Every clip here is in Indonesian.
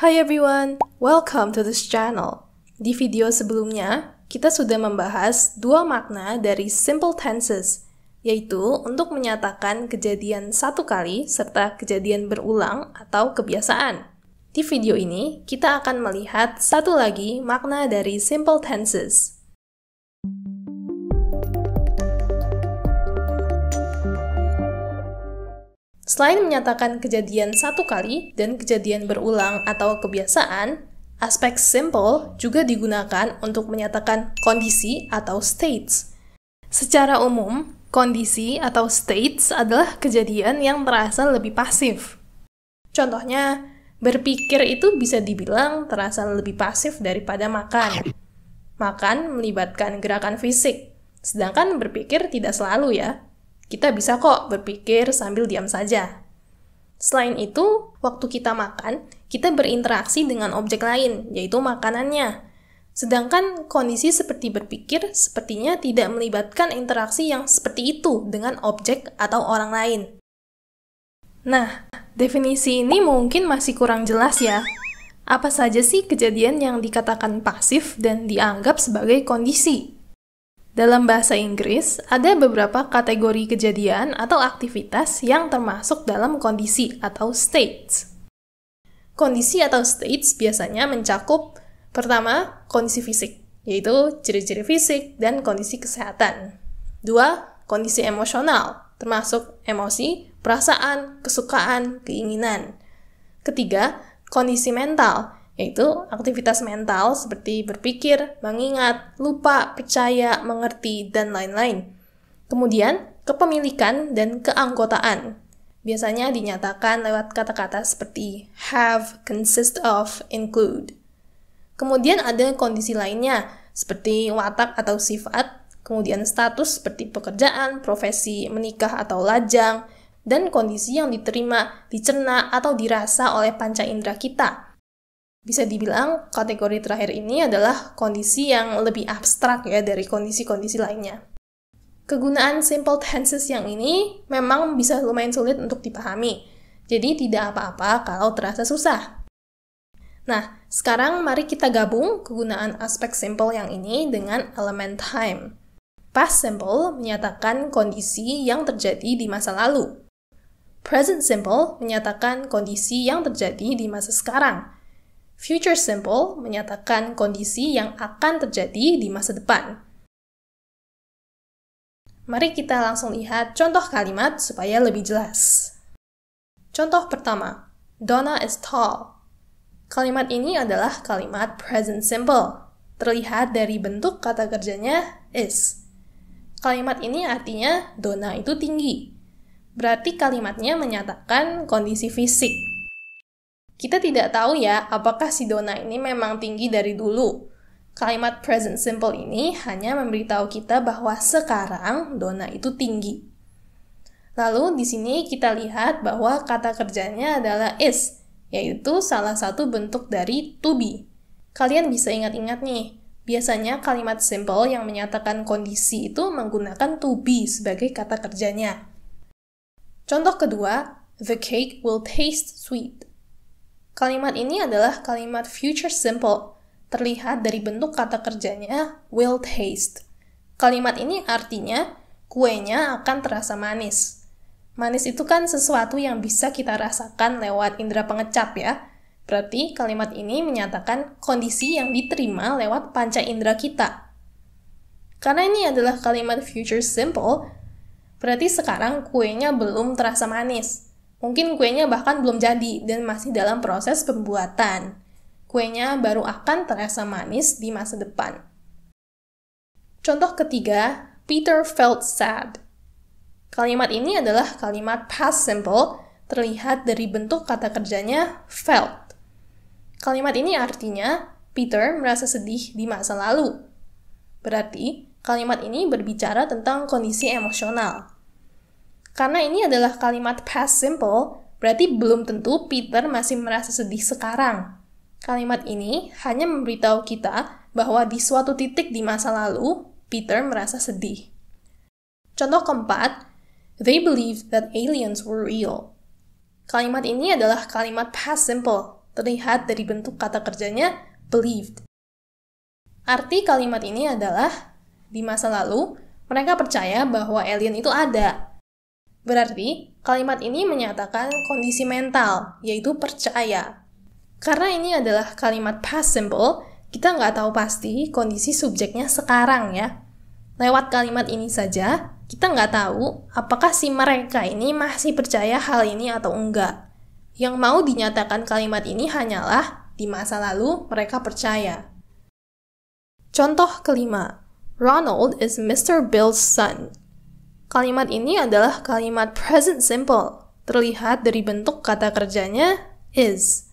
Hi everyone, welcome to this channel. Di video sebelumnya, kita sudah membahas dua makna dari simple tenses, yaitu untuk menyatakan kejadian satu kali serta kejadian berulang atau kebiasaan. Di video ini, kita akan melihat satu lagi makna dari simple tenses. Selain menyatakan kejadian satu kali dan kejadian berulang atau kebiasaan, aspek simple juga digunakan untuk menyatakan kondisi atau states. Secara umum, kondisi atau states adalah kejadian yang terasa lebih pasif. Contohnya, berpikir itu bisa dibilang terasa lebih pasif daripada makan. Makan melibatkan gerakan fisik, sedangkan berpikir tidak selalu ya. Kita bisa kok berpikir sambil diam saja. Selain itu, waktu kita makan, kita berinteraksi dengan objek lain, yaitu makanannya. Sedangkan kondisi seperti berpikir sepertinya tidak melibatkan interaksi yang seperti itu dengan objek atau orang lain. Nah, definisi ini mungkin masih kurang jelas ya. Apa saja sih kejadian yang dikatakan pasif dan dianggap sebagai kondisi? Dalam bahasa Inggris, ada beberapa kategori kejadian atau aktivitas yang termasuk dalam kondisi atau states. Kondisi atau states biasanya mencakup pertama, kondisi fisik, yaitu ciri-ciri fisik dan kondisi kesehatan. Dua, kondisi emosional, termasuk emosi, perasaan, kesukaan, keinginan. Ketiga, kondisi mental, yaitu aktivitas mental seperti berpikir, mengingat, lupa, percaya, mengerti, dan lain-lain. Kemudian, kepemilikan dan keanggotaan. Biasanya dinyatakan lewat kata-kata seperti have, consist of, include. Kemudian ada kondisi lainnya, seperti watak atau sifat, kemudian status seperti pekerjaan, profesi, menikah atau lajang, dan kondisi yang diterima, dicerna, atau dirasa oleh panca indera kita, bisa dibilang kategori terakhir ini adalah kondisi yang lebih abstrak ya dari kondisi-kondisi lainnya. Kegunaan simple tenses yang ini memang bisa lumayan sulit untuk dipahami, jadi tidak apa-apa kalau terasa susah. Nah, sekarang mari kita gabung kegunaan aspek simple yang ini dengan elemen time. Past simple menyatakan kondisi yang terjadi di masa lalu. Present simple menyatakan kondisi yang terjadi di masa sekarang Future simple menyatakan kondisi yang akan terjadi di masa depan. Mari kita langsung lihat contoh kalimat supaya lebih jelas. Contoh pertama, Donna is tall. Kalimat ini adalah kalimat present simple. Terlihat dari bentuk kata kerjanya is. Kalimat ini artinya Donna itu tinggi. Berarti kalimatnya menyatakan kondisi fisik, kita tidak tahu ya apakah si Dona ini memang tinggi dari dulu. Kalimat present simple ini hanya memberitahu kita bahwa sekarang Dona itu tinggi. Lalu di sini kita lihat bahwa kata kerjanya adalah is, yaitu salah satu bentuk dari to be. Kalian bisa ingat-ingat nih, biasanya kalimat simple yang menyatakan kondisi itu menggunakan to be sebagai kata kerjanya. Contoh kedua, the cake will taste sweet. Kalimat ini adalah kalimat future simple, terlihat dari bentuk kata kerjanya will taste. Kalimat ini artinya kuenya akan terasa manis. Manis itu kan sesuatu yang bisa kita rasakan lewat indera pengecap ya. Berarti kalimat ini menyatakan kondisi yang diterima lewat panca indera kita. Karena ini adalah kalimat future simple, berarti sekarang kuenya belum terasa manis. Mungkin kuenya bahkan belum jadi dan masih dalam proses pembuatan. Kuenya baru akan terasa manis di masa depan. Contoh ketiga, Peter felt sad. Kalimat ini adalah kalimat past simple, terlihat dari bentuk kata kerjanya felt. Kalimat ini artinya Peter merasa sedih di masa lalu. Berarti, kalimat ini berbicara tentang kondisi emosional. Karena ini adalah kalimat past simple, berarti belum tentu Peter masih merasa sedih sekarang. Kalimat ini hanya memberitahu kita bahwa di suatu titik di masa lalu, Peter merasa sedih. Contoh keempat, they believed that aliens were real. Kalimat ini adalah kalimat past simple, terlihat dari bentuk kata kerjanya believed. Arti kalimat ini adalah, di masa lalu, mereka percaya bahwa alien itu ada. Berarti, kalimat ini menyatakan kondisi mental, yaitu percaya. Karena ini adalah kalimat past simple, kita nggak tahu pasti kondisi subjeknya sekarang ya. Lewat kalimat ini saja, kita nggak tahu apakah si mereka ini masih percaya hal ini atau enggak. Yang mau dinyatakan kalimat ini hanyalah di masa lalu mereka percaya. Contoh kelima, Ronald is Mr. Bill's son. Kalimat ini adalah kalimat present simple, terlihat dari bentuk kata kerjanya is.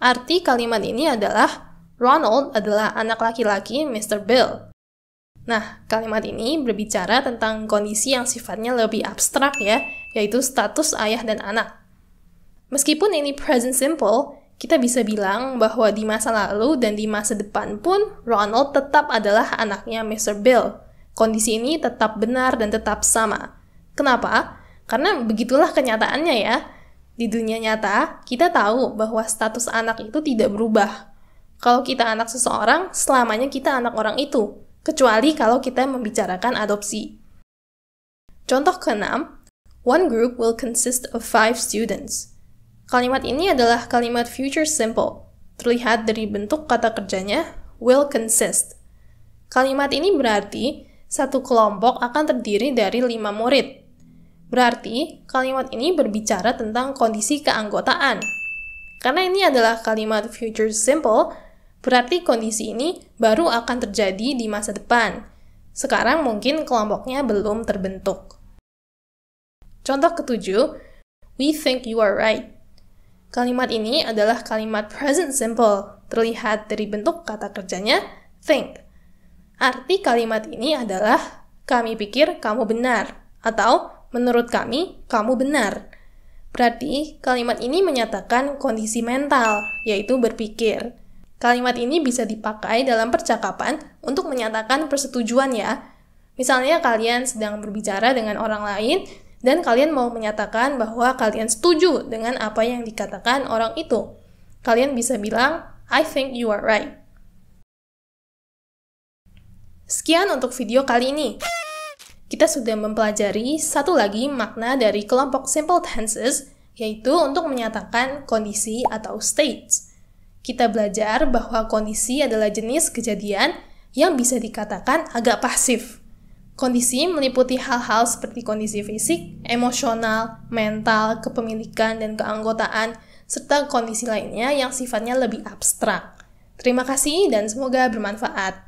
Arti kalimat ini adalah Ronald adalah anak laki-laki Mr. Bill. Nah, kalimat ini berbicara tentang kondisi yang sifatnya lebih abstrak ya, yaitu status ayah dan anak. Meskipun ini present simple, kita bisa bilang bahwa di masa lalu dan di masa depan pun Ronald tetap adalah anaknya Mr. Bill. Kondisi ini tetap benar dan tetap sama. Kenapa? Karena begitulah kenyataannya ya. Di dunia nyata, kita tahu bahwa status anak itu tidak berubah. Kalau kita anak seseorang, selamanya kita anak orang itu kecuali kalau kita membicarakan adopsi. Contoh keenam, one group will consist of five students. Kalimat ini adalah kalimat future simple, terlihat dari bentuk kata kerjanya will consist. Kalimat ini berarti satu kelompok akan terdiri dari lima murid. Berarti kalimat ini berbicara tentang kondisi keanggotaan. Karena ini adalah kalimat future simple, Berarti kondisi ini baru akan terjadi di masa depan. Sekarang mungkin kelompoknya belum terbentuk. Contoh ketujuh, we think you are right. Kalimat ini adalah kalimat present simple, terlihat dari bentuk kata kerjanya think. Arti kalimat ini adalah kami pikir kamu benar atau menurut kami kamu benar. Berarti kalimat ini menyatakan kondisi mental, yaitu berpikir. Kalimat ini bisa dipakai dalam percakapan untuk menyatakan persetujuan ya. Misalnya kalian sedang berbicara dengan orang lain dan kalian mau menyatakan bahwa kalian setuju dengan apa yang dikatakan orang itu. Kalian bisa bilang, I think you are right. Sekian untuk video kali ini. Kita sudah mempelajari satu lagi makna dari kelompok simple tenses, yaitu untuk menyatakan kondisi atau states kita belajar bahwa kondisi adalah jenis kejadian yang bisa dikatakan agak pasif. Kondisi meliputi hal-hal seperti kondisi fisik, emosional, mental, kepemilikan, dan keanggotaan, serta kondisi lainnya yang sifatnya lebih abstrak. Terima kasih dan semoga bermanfaat.